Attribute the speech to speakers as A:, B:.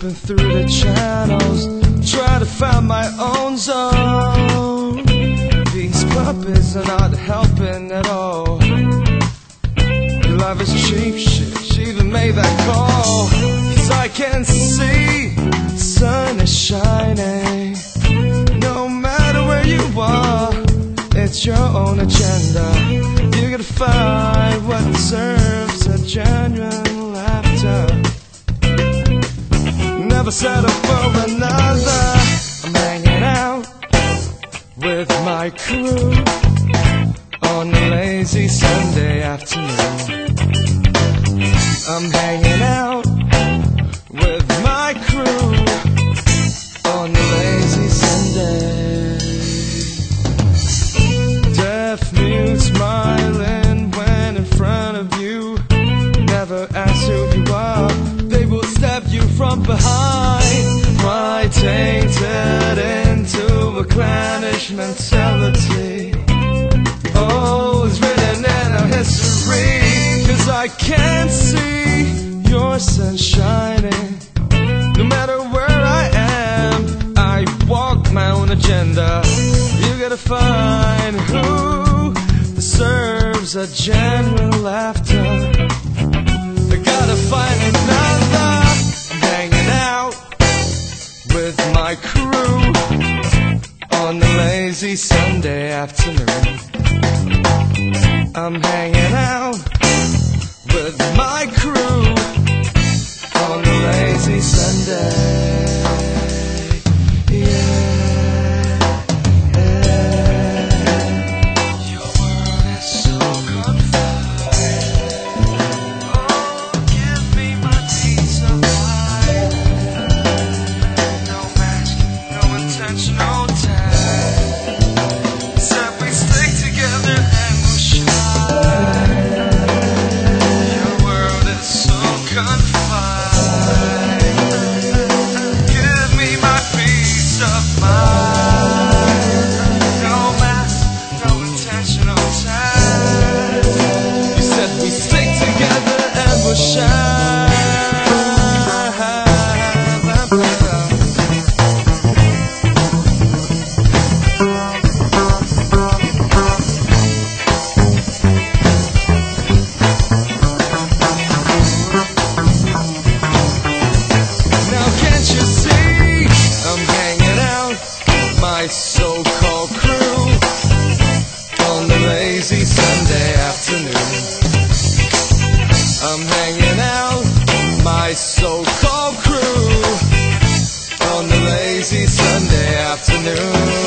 A: slipping through the channels, trying to find my own zone. These puppets are not helping at all. Your love is cheap shit, she even made that call. Cause I can see. Settle for another. I'm hanging out with my crew on a lazy Sunday afternoon. I'm hanging out with my crew on a lazy Sunday. Deaf mute smiling when in front of you. Never ask who you are. They will stab you from behind. Tainted into a clannish mentality? Oh, it's written in our history. Cause I can't see your sun shining. No matter where I am, I walk my own agenda. You gotta find who deserves a genuine laughter. Lazy Sunday afternoon. I'm hanging out with my crew lazy Sunday afternoon.